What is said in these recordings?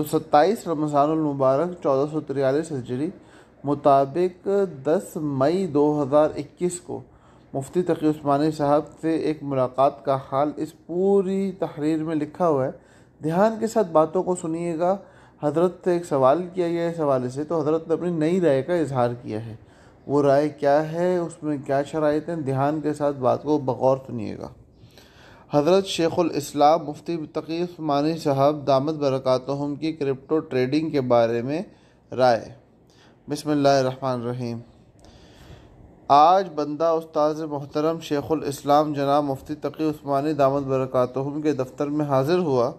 तो सत्ताईस रमज़ानमबारक चौदह सौ तिरयालीस हिजरी मुताबिक 10 मई 2021 को मुफ्ती तकी उस्मानी साहब से एक मुलाकात का हाल इस पूरी तहरीर में लिखा हुआ है। ध्यान के साथ बातों को सुनिएगा। हज़रत से एक सवाल किया गया है इस हवाले से तो हज़रत ने अपनी नई राय का इजहार किया है। वो राय क्या है, उसमें क्या शराइ हैं? ध्यान के साथ बात को बगौर सुनिएगा। हज़रत शेख़ुल इस्लाम मुफ्ती तकी उस्मानी साहब दामद बरक़ातहम की क्रिप्टो ट्रेडिंग के बारे में राय। बिसमीम आज बंदा उस्ताद मोहतरम शेख़ुल इस्लाम जनाब मुफ्ती तकी उस्मानी दामद बरक़ातहम के दफ्तर में हाज़िर हुआ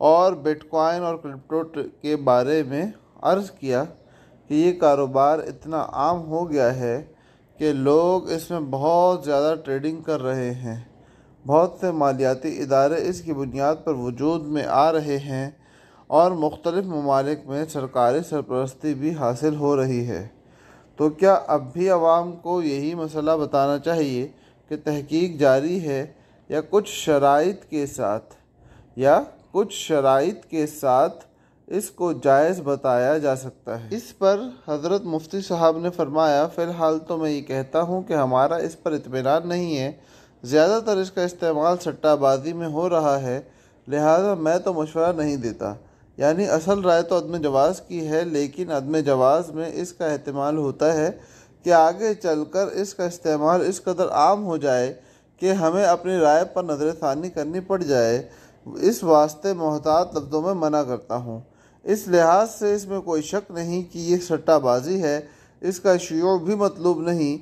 और बिटकॉइन और क्रिप्टो के बारे में अर्ज़ किया कि ये कारोबार इतना आम हो गया है कि लोग इसमें बहुत ज़्यादा ट्रेडिंग कर रहे हैं। बहुत से मालियाती इदारे इसकी बुनियाद पर वजूद में आ रहे हैं और मुख्तलिफ़ ममालिक में सरकारी सरपरस्ती भी हासिल हो रही है। तो क्या अब भी आवाम को यही मसला बताना चाहिए कि तहकीक जारी है या कुछ शराइत के साथ, या कुछ शराइत के साथ इसको जायज़ बताया जा सकता है? इस पर हज़रत मुफ्ती साहब ने फरमाया, फ़िलहाल तो मैं ये कहता हूँ कि हमारा इस पर इतमान नहीं है। ज़्यादातर इसका इस्तेमाल सट्टाबाजी में हो रहा है, लिहाजा मैं तो मशवरा नहीं देता। यानी असल राय तो अदम जवाज़ की है, लेकिन अदम जवाज़ में इसका अहतमाल होता है कि आगे चलकर इसका इस्तेमाल इस कदर आम हो जाए कि हमें अपनी राय पर नज़र षानी करनी पड़ जाए। इस वास्ते मोहतात लफ्ज़ों में मना करता हूँ। इस लिहाज से इसमें कोई शक नहीं कि ये सट्टाबाजी है। इसका शियो भी मतलूब नहीं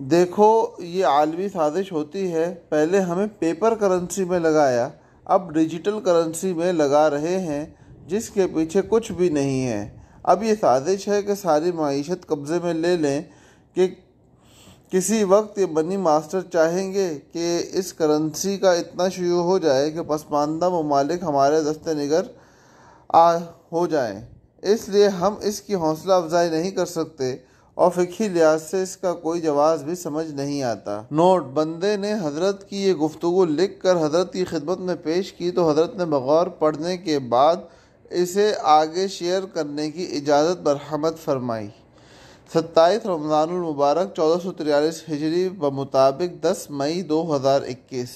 देखो, ये आलमी साजिश होती है। पहले हमें पेपर करेंसी में लगाया। अब डिजिटल करेंसी में लगा रहे हैं, जिसके पीछे कुछ भी नहीं है। अब ये साजिश है कि सारी मीशत कब्ज़े में ले लें कि किसी वक्त ये मनी मास्टर चाहेंगे कि इस करेंसी का इतना शुरू हो जाए कि पसमानदा ममालिक हमारे दस्ते निगर आ, हो जाएँ। इसलिए हम इसकी हौसला अफजाई नहीं कर सकते। और फ़िकी लिहाज से इसका कोई जवाब भी समझ नहीं आता। नोट, बंदे ने हज़रत की ये गुफ्तु लिख कर हज़रत की खिदमत में पेश की तो हज़रत ने बगौर पढ़ने के बाद इसे आगे शेयर करने की इजाज़त बरहमत फरमाई। सत्ताईस रमज़ानमबारक चौदह सौ तिरयालीस हिजरी ब मुताबिक दस मई दो हज़ार इक्कीस।